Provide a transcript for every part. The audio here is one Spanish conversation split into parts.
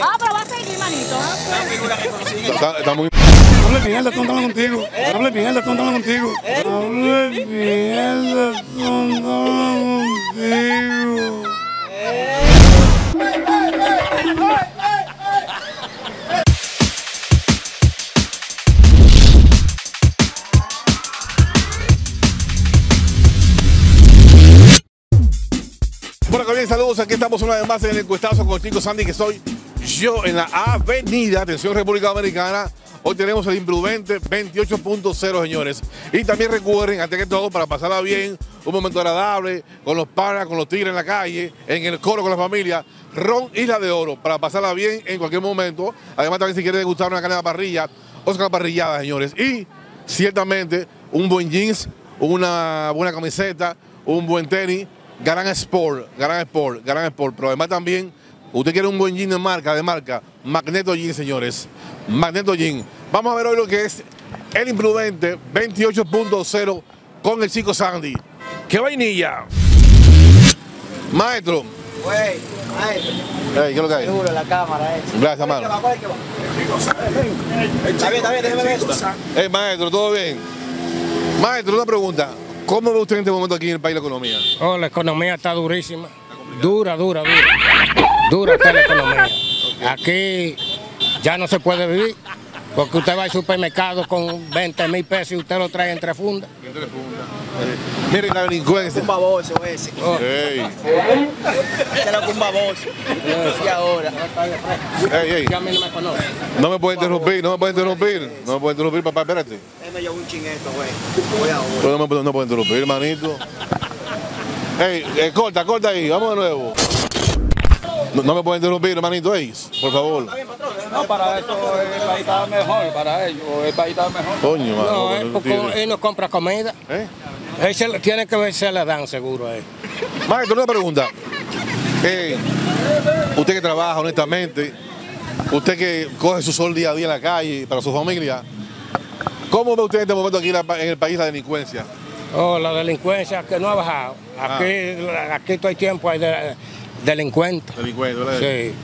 Ah, pero va a seguir, manito. Está, muy. Hable mierda, hablando contigo. Hable mierda, hablando contigo. Hable mierda, contigo. Bueno, bien, saludos. Aquí estamos una vez más en el encuestazo con Chico Sandy, que soy yo en la Avenida, atención República Dominicana. Hoy tenemos el imprudente 28.0, señores. Y también recuerden, antes que todo, para pasarla bien, un momento agradable, con los panas, con los tigres en la calle, en el coro con la familia, Ron Isla de Oro, para pasarla bien en cualquier momento. Además, también si quieren degustar una carne de parrilla, Oscar Parrillada, señores. Y ciertamente, un buen jeans, una buena camiseta, un buen tenis, Gran Sport, Gran Sport, Gran Sport. Pero además también, usted quiere un buen jean de marca, de marca, Magneto Jean, señores. Magneto Jean. Vamos a ver hoy lo que es el imprudente 28.0 con el chico Sandy. ¡Qué vainilla! Maestro. Güey, maestro, Ey, ¿Qué es lo que hay? duro la cámara, eh. Gracias, mano. Está bien, está bien, déjeme ver esto. Hey, maestro, ¿todo bien? Maestro, una pregunta. ¿Cómo ve usted en este momento aquí en el país la economía? Oh, la economía está durísima. Dura, dura, dura. Dura está la economía. Aquí ya no se puede vivir. Porque usted va al supermercado con 20 mil pesos y usted lo trae entre fundas. Miren la delincuencia. Un baboso ese. Ey, Ese era un baboso. Y ahora. ey, ey. Ya a mí no me conoce. No me puede interrumpir, no me puede interrumpir. No me puede interrumpir, papá, espérate. Él me llevó un chingueto, güey. Voy ahora. Pero no no puede interrumpir, hermanito. Ey, eh, corta, corta ahí, vamos de nuevo. No, no me puede interrumpir, hermanito, ey, por favor. No, para eso el país está mejor, para ellos, el país está mejor. Coño, mano. No, porque tigres. él no compra comida. ¿Eh? Él tiene que ver se le dan seguro a él. Maestro, una pregunta. Eh, usted que trabaja honestamente, usted que coge su sol día a día en la calle para su familia, ¿cómo ve usted en este momento aquí en el país la delincuencia? Oh, la delincuencia que no ha bajado. Aquí, aquí todo el tiempo hay de- delincuentes. Delincuente, ¿verdad? Sí.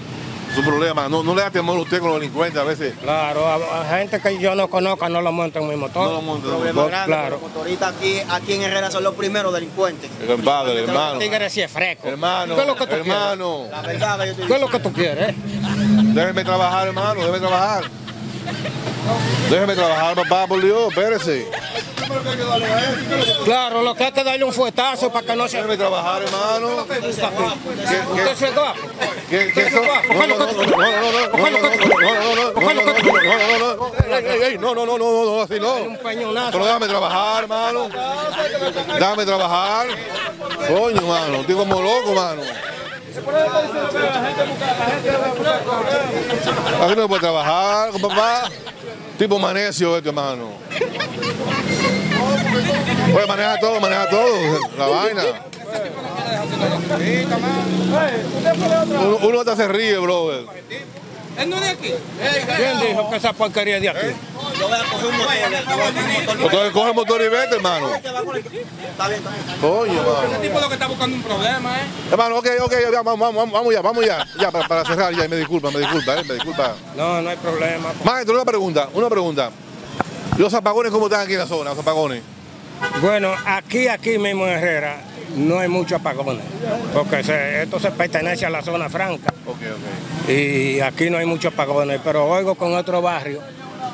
Su problema, no, no le da temor a usted con los delincuentes a veces. Claro, a, a gente que yo no conozca no lo monta en mi motor. No lo monta en el Problema motor. grande, claro. motoristas aquí, aquí en Herrera son los primeros delincuentes. El compadre, el hermano. Tigre sí es fresco. Hermano, ¿Qué es lo que tú hermano. La verdad yo quieres? ¿Qué es lo que tú quieres? eh? Déjeme trabajar, hermano, déjeme trabajar. Déjeme trabajar, papá, por Dios, espérese. Claro, lo que hay que darle un fuetazo para que no se... Déjeme trabajar, hermano. ¿Qué, Usted se ¿Qué? ¿Qué eso? No, no, no, no, no, así no. Solo dame trabajar, mano. Dame trabajar. Coño, mano, estoy como loco, mano. Aquí no puede trabajar, papá. Tipo manecio este, hermano. Oye, maneja todo, maneja todo, la vaina. Uno, uno hasta se ríe, brother. ¿Quién dijo que esa porquería es de aquí? Yo voy a coger un motor. Entonces coge el motor y vete, hermano. Está bien, está bien. Coño, mano. tipo lo que está buscando un problema, ¿eh? Hermano, ok, ok, ya, vamos, vamos, vamos ya, vamos ya. Ya, para, para cerrar ya, y me disculpa, me disculpa, eh, me disculpa. No, no hay problema. Maestro, una pregunta, una pregunta. ¿Los apagones cómo están aquí en la zona, los apagones? Bueno, aquí, aquí mismo en Herrera, no hay muchos apagones. Porque se- esto se pertenece a la zona franca. Ok, ok. Y aquí no hay muchos apagones. Pero oigo con otro barrio,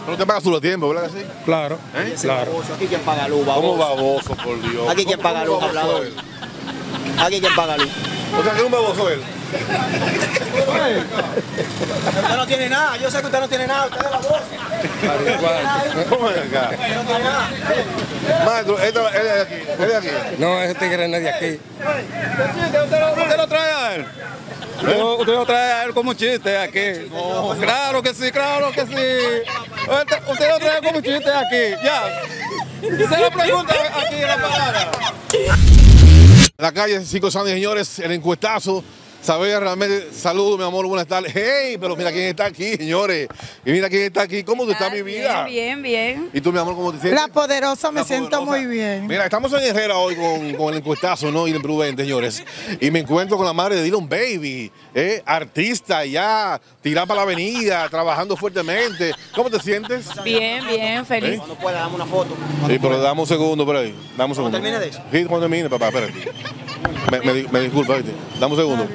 No te pagas tú los tiempos, ¿verdad que sí? claro. Claro. Baboso, Aquí quien paga luz, ¿Cómo baboso. baboso, por Dios? Aquí quien ¿Cómo- paga cómo luz, baboso hablador. él? Aquí quien paga luz. O sea, que es un baboso él. Usted no tiene nada, yo sé que usted no tiene nada, usted es baboso. ¿Cómo es acá? Usted no tiene nada. Maestro, él, es de aquí, él es de aquí. No, ese tigre no es de aquí. ¿Usted lo trae a él? Usted lo, trae a él como chiste aquí. No, claro que sí, claro que sí. Usted, usted lo trae como chiste aquí, ya. Se lo pregunta aquí en la. En la calle Cinco Sandy, señores, el encuestazo saber realmente. Saludos, mi amor, buenas tardes. Hey, pero mira quién está aquí, señores. Y mira quién está aquí. ¿Cómo tú estás, mi vida? Bien, bien, ¿Y tú, mi amor, cómo te sientes? La poderosa me La siento poderosa. muy bien. Mira, estamos en Herrera hoy con, con el encuestazo, ¿no? Y el imprudente, señores. Y me encuentro con la madre de Dylan Baby, ¿eh? artista ya, tirada para la avenida, trabajando fuertemente. ¿Cómo te sientes? bien, bien, feliz. Cuando pueda, dame una foto. Sí, pero dame un segundo por ahí. Dame un segundo. termine de eso? Sí, cuando termine, papá, espérate. Me, me, me disculpa, ¿viste? Dame un segundo.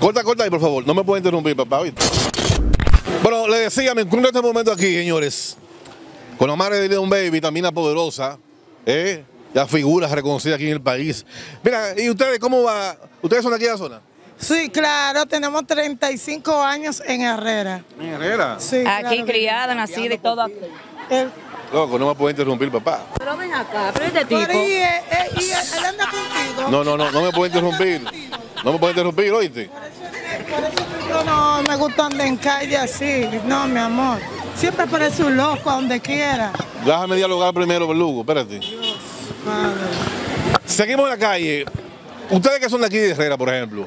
Corta, corta ahí, por favor. No me puede interrumpir, papá. Bueno, le decía, me encuentro en este momento aquí, señores, con la madre de Leon Baby, también la poderosa, ¿eh? Ya figuras reconocidas aquí en el país. Mira, ¿y ustedes cómo va? ¿Ustedes son de aquí de la zona? Sí, claro, tenemos 35 años en Herrera. En Herrera. Sí, Aquí claro. criada, nacida y todo. El- Loco, no me puede interrumpir, papá. Pero ven acá, pero este tipo. Pero y, eh, eh, y él anda contigo. No, no, no, no me puede interrumpir. No me puede interrumpir, ¿oíste? Por eso que yo no me gusta andar en calle así. No, mi amor. Siempre parece un loco a donde quiera. Déjame dialogar primero, Verlugo, espérate. Padre. Seguimos en la calle. Ustedes que son de aquí de Herrera, por ejemplo,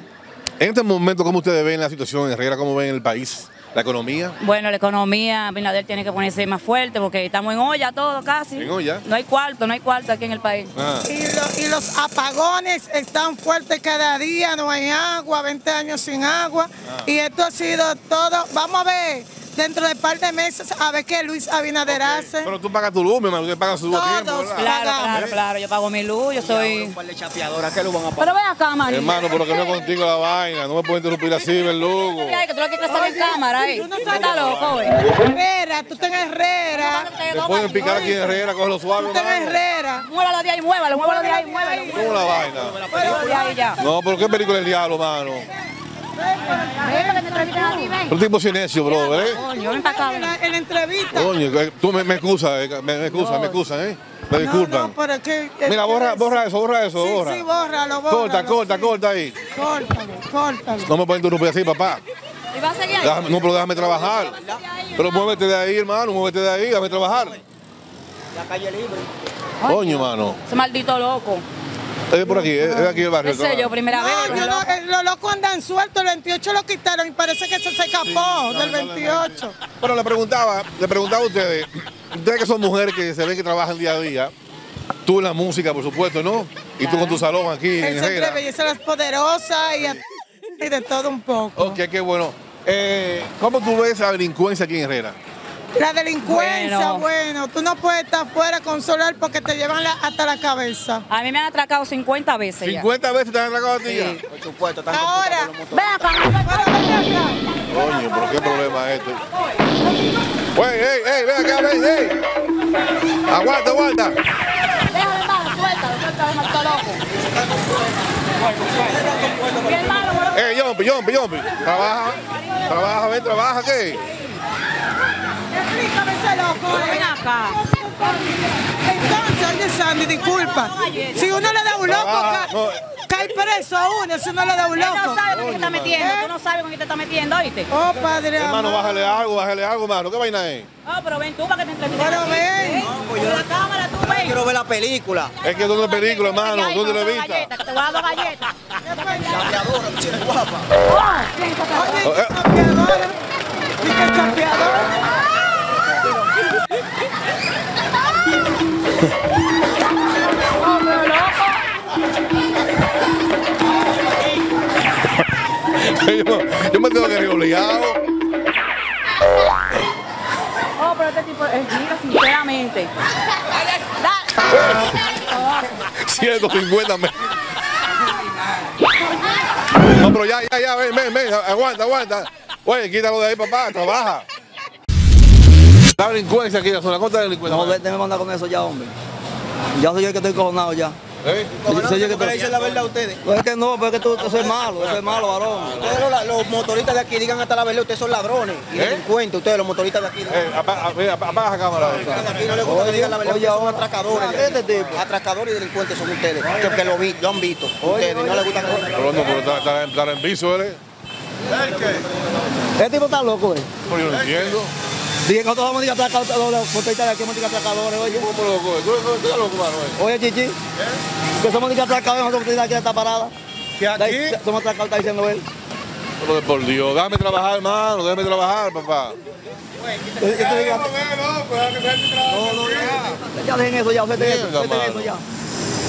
en este momento, ¿cómo ustedes ven la situación en Herrera? ¿Cómo ven el país? ¿La economía? Bueno, la economía, Binader tiene que ponerse más fuerte porque estamos en olla todo casi. ¿En olla? No hay cuarto, no hay cuarto aquí en el país. Ah, Y, lo- y los apagones están fuertes cada día, no hay agua, 20 años sin agua. Y esto ha sido todo. Vamos a ver dentro de un par de meses a ver qué Luis Abinader hace. pero tú pagas tu luz, mi hermano, usted paga su tiempo, Todos. ¿verdad? Claro, claro, claro. Yo pago mi luz, yo soy. Un par de chapeadoras que lo van a pagar. Pero ven acá, María. Hermano, pero que no es contigo la vaina, no me puede interrumpir así, Verlugo. Ay, que tú lo que quieres salir en cámara, ¿eh? Tú estás loco, ¿eh? Herrera, tú estás en Herrera. Te pueden picar aquí en Herrera, coge los Tú suaves, estás en. Herrera. Muévalo de ahí, muévalo, muévalo de ahí, muévalo. ¿Cómo la vaina? De. No, pero qué película del diablo, mano. Un tipo cinecio, bro, ¿eh? Coño, ven para acá, En la, en la entrevista. Coño, tú me, me excusas, eh, me, excusas, me excusas, ¿eh? Me disculpan. No, no, pero es que, Mira, borra, borra eso, borra eso, Sí, borra. sí, bórralo, bórralo. Corta, corta, sí. corta ahí. Córtalo, córtalo. No me pueden interrumpir así, papá. ¿Y va a seguir ahí? Déjame- no, pero déjame trabajar. Pero muévete de ahí, hermano, muévete de ahí, déjame trabajar. La calle libre. Coño, mano. Ese maldito loco. Es por aquí, es es aquí el barrio. Ese sé yo, primera vez. No, yo no, eh, los locos andan sueltos, el 28 lo quitaron y parece que se se escapó del 28. Pero le preguntaba, le preguntaba a ustedes, ustedes que son mujeres que se ven que trabajan día a día, tú en la música, por supuesto, ¿no? Y tú con tu salón aquí en Él siempre Herrera. belleza las poderosas y, a- y de todo un poco. Ok, qué bueno. Eh, ¿Cómo tú ves la delincuencia aquí en Herrera? La delincuencia, Bueno. bueno. tú no puedes estar afuera con solar porque te llevan la- hasta la cabeza. A mí me han atracado 50 veces ya. 50 veces te han atracado a ti ya. Por supuesto, están Ahora, Ven acá, pero ven acá. Coño, pero qué problema es este. Güey, ey, ey, ven acá, ven, ey. Aguanta, aguanta. Déjame, hermano, suéltalo, suéltalo, maldito loco. Ey, Yompi, Yompi, Yompi. Trabaja, trabaja, ven, trabaja, ¿qué? Explícame ese loco. eh. ven acá. Entonces, oye, Sandy, disculpa. Si uno le da un loco, no. cae preso a uno si uno le da un Él no loco. sabe con quién te está metiendo, tú no sabes con quién te está metiendo, ¿oíste? Oh, padre Hermano, bájale algo, bájale algo, mano. ¿Qué vaina es? Oh, pero ven tú para que te entrevistes. Pero ven. Con la cámara, tú ven. Quiero ver la película. Es que ¿dónde película, hermano? ¿Dónde galleta, que te voy a dar dos galletas. Chapeadora, tú eres guapa. Oye, Oh, eh. chapeadora. Dice chapeadora. Yo, yo me tengo que ir obligado. Oh, pero este tipo es mira, sinceramente. Da- 150 me. No, pero ya, ya, ya, ven, ven, ven, aguanta, aguanta. Oye, quítalo de ahí, papá, trabaja. La delincuencia aquí, la zona, ¿cuánta delincuencia? No, vete, me manda con eso ya, hombre. Ya soy yo el que estoy cojonado ya. ¿Eh? Yo el que ¿Por qué le estoy... dicen la verdad a ustedes? No, es que no, pero es que tú, tú soy malo, eso es malo, varón. Ustedes los, los motoristas de aquí digan hasta la verdad, ustedes son ladrones y ¿Eh? delincuentes, ustedes los motoristas de aquí. Eh, apa- apa- apa- apaga la cámara. aquí no les gusta que digan la verdad, oye, son atracadores. de este tipo. Atracadores y delincuentes son ustedes, que, que lo, vi, lo han visto. Ustedes no les gusta que Pero no, pero está, en piso, ¿eh? Este tipo está loco, eh. Pero yo no entiendo. Dije que nosotros vamos a motoristas de aquí somos atracadores, oye. ¿Cómo loco? ¿Tú, tú, tú eres loco, mano? eh? Oye, Chichi, que somos atracadores, nosotros motoristas aquí en esta parada. ¿Que aquí? Somos atracadores, está diciendo él. Pero de por Dios, déjame trabajar, hermano, déjame trabajar, papá. Te No, no, ya. Ya dejen eso ya, suelten eso, Mierda, suelten eso mano. ya.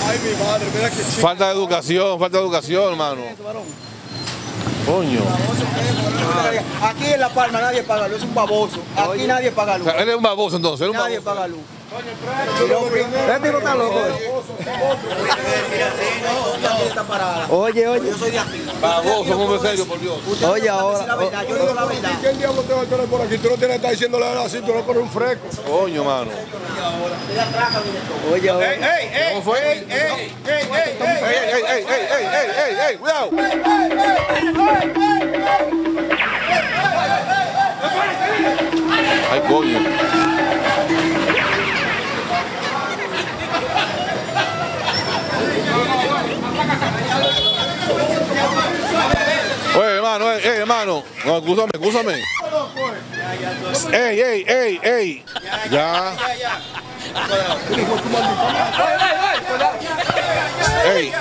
Ay, mi madre, mira que chido. Falta de educación, falta de educación, hermano. Coño. Aquí en La Palma nadie paga luz, es un baboso. Aquí nadie paga O luz. sea, él es un baboso entonces, él es un Nadie baboso. paga luz. Este tipo está loco. Oye, oye. Yo soy de aquí. Baboso, hombre serio, por Dios. Oye, ahora. Yo digo la verdad. ¿Quién diablo te va a tener por aquí? Tú no tienes que estar diciéndole así, tú no pones un fresco. Coño, mano. Oye, ahora. ¿Cómo fue? ¡Ey, ey, ey, ey, ey, ey, ey, ey, cuidado! Ay, coño. Oye, hermano, ey, ey, hermano. No, escúchame, escúchame. Ey, ey, ey, ey. Ya. Ey.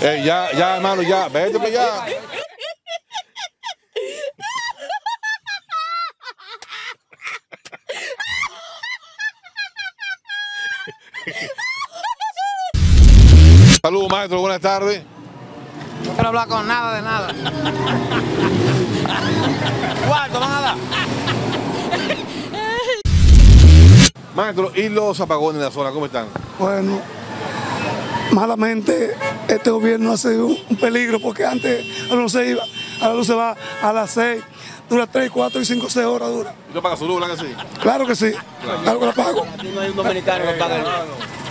Ey, ya, ya, hermano, ya. Vete para allá. Saludos, maestro. Buenas tardes. No quiero hablar con nada de nada. ¿Cuánto van a dar? Maestro, ¿y los apagones en la zona cómo están? Bueno, malamente este gobierno ha sido un peligro porque antes a la luz se iba, a la luz se va a las 6, dura 3, 4 y 5, 6 horas dura. ¿Y no pagas su luz, verdad que sí? Claro que sí, claro que la pago. Aquí no hay un dominicano que luz.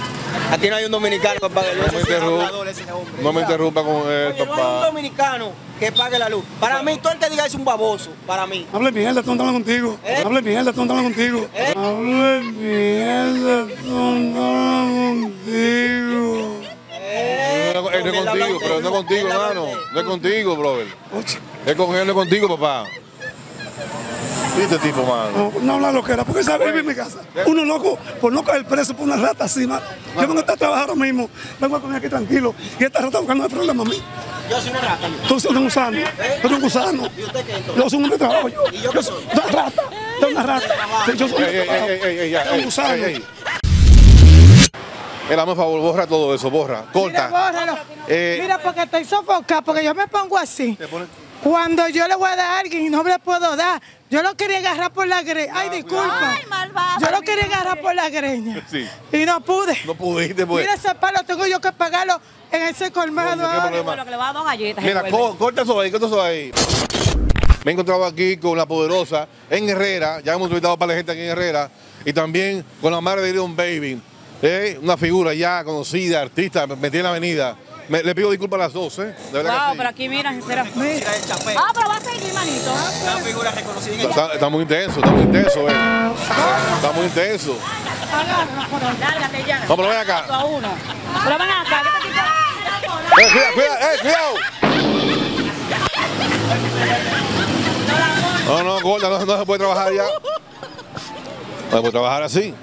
Aquí no hay un dominicano que pague luz. No me interrumpa, hablador, ese hombre. no me interrumpa con Oye, esto, no hay un papá. dominicano que pague la luz. Para mí, todo el que diga es un baboso. Para mí. Hable mierda, estoy hablando contigo. ¿Eh? Hable mierda, hablando contigo. ¿Eh? Hable mierda, hablando contigo. Eh, No, él no es él contigo, pero no es contigo, él hermano. No es contigo, brother. Es con él, no es contigo, papá. ¿Y este tipo, mano? No, no habla lo que era, porque sabe vivir en mi casa. Uno loco por no caer preso por una rata así, mano. Yo vengo a estar a trabajar ahora mismo, vengo a comer aquí tranquilo, y esta rata buscando el problema a mí. Yo soy una rata. Tú eres un gusano, tú eres un gusano. ¿Y usted qué entonces? Yo soy un hombre de trabajo. Yo, ¿Y yo qué yo soy? soy una rata, yo soy una rata. Yo soy un hombre de trabajo. Yo soy gusano. Mira, por favor, borra todo eso, borra, Mira, corta. bórralo. Eh, Mira, porque estoy sofocada, porque yo me pongo así. Te pone- Cuando yo le voy a dar a alguien y no le puedo dar, yo lo quería agarrar por la greña. Ay, disculpa. Ay, malvado. Yo lo quería agarrar por la greña. Sí. Y no pude. No pudiste, pues. Mira ese palo, tengo yo que pagarlo en ese colmado. Problema. Bueno, que le va a dar dos galletas. Mira, corta eso ahí, corta eso ahí. Me he encontrado aquí con la poderosa en Herrera, ya hemos entrevistado para la gente aquí en Herrera, y también con la madre de Leon Baby, ¿eh? una figura ya conocida, artista, metida en la avenida. Me- le pido disculpas a las dos, ¿eh? De verdad Wow, que sí. pero aquí mira, sinceramente. Mira el chapeo. Ah, pero va a seguir, manito. Una figura reconocida en el Está, está muy intenso, está muy intenso, eh. Está muy intenso. Lárgate ya. No, pero ven acá. A uno. Pero ven acá, ¿qué te tipo? Eh, cuidado, cuidado, eh, cuidado. No, no, gorda, no, no se puede trabajar ya. No se puede trabajar así.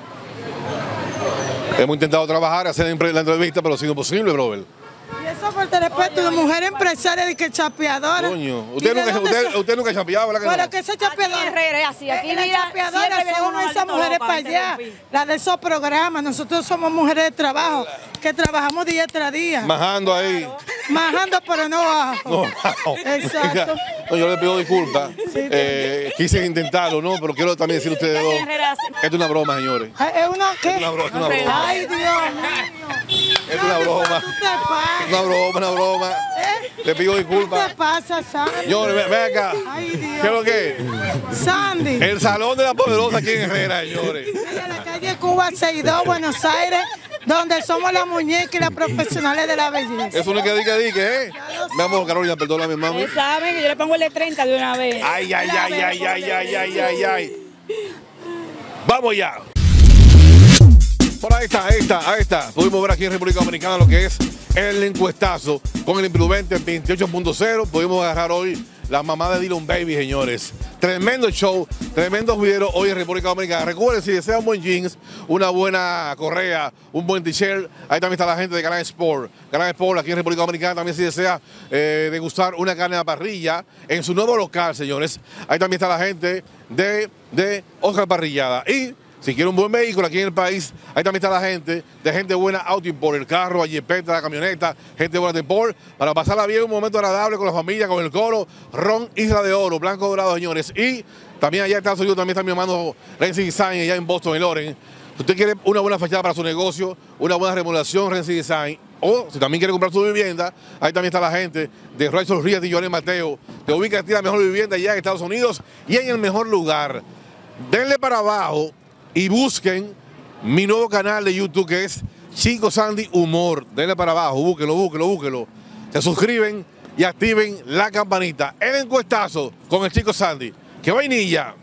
Hemos intentado trabajar, hacer la entrevista, pero ha sido imposible, brother. Eso por el respeto de mujer empresaria y que chapeadora. Coño, ¿Y usted de nunca, usted, nunca chapeado, ¿verdad que Pero no? que esa Aquí chapeadora. Herrera es así. Aquí Eh, las mira, viene son uno esas maldito mujeres para allá, interrumpir. las de esos programas. Nosotros somos mujeres de trabajo, que trabajamos día tras día, Majando ahí. majando pero no abajo. No. Exacto. No, yo le pido disculpas. Eh, quise intentarlo, ¿no? Pero quiero también decir a ustedes dos. Aquí Esto es una broma, señores. ¿Es qué? Es una broma, es una broma. Ay, Dios mío. Es una broma. ¿Qué? Una broma, una broma. ¿Eh? Le pido ¿Qué disculpas. te pasa, Sandy? Señores, ven, acá. Ay, Dios. ¿Qué es lo que es? Sandy. El Salón de la Poderosa aquí en Herrera, señores. En la calle Cuba 62, Buenos Aires, donde somos las muñecas y las profesionales de la belleza. Eso no es que diga, diga, ¿eh? Mi amor, Carolina, perdóname, mami. Ustedes saben que yo le pongo el de 30 de una vez. Ay, ay, ay, ay, ay, ay, ay, ay, ay. Vamos ya. Por ahí está, ahí está, ahí está. Pudimos ver aquí en República Dominicana lo que es el encuestazo con el imprudente 28.0. Pudimos agarrar hoy la mamá de Dylan Baby, señores. Tremendo show, tremendo videos hoy en República Dominicana. Recuerden, si desean buen jeans, una buena correa, un buen t-shirt, ahí también está la gente de Gran Sport. Gran Sport aquí en República Dominicana también si desea eh, degustar una carne a la parrilla en su nuevo local, señores. Ahí también está la gente de, de Oscar Parrillada. Y si quiere un buen vehículo aquí en el país, ahí también está la gente de gente buena Auto Import, el carro, la jipeta, la camioneta, gente buena de Import, para pasarla bien, un momento agradable con la familia, con el coro, Ron Isla de Oro, Blanco Dorado, señores. Y también allá en Estados Unidos también está mi hermano Renzi Design, allá en Boston, en Loren. Si usted quiere una buena fachada para su negocio, una buena remodelación, Renzi Design, o si también quiere comprar su vivienda, ahí también está la gente de Rachel Ríos y Johnny Mateo. Te ubica aquí la mejor vivienda allá en Estados Unidos y en el mejor lugar. Denle para abajo y busquen mi nuevo canal de YouTube que es Chico Sandy Humor. Denle para abajo, búsquelo, búsquelo, búsquelo. Se suscriben y activen la campanita. El encuestazo con el Chico Sandy. ¡Qué vainilla!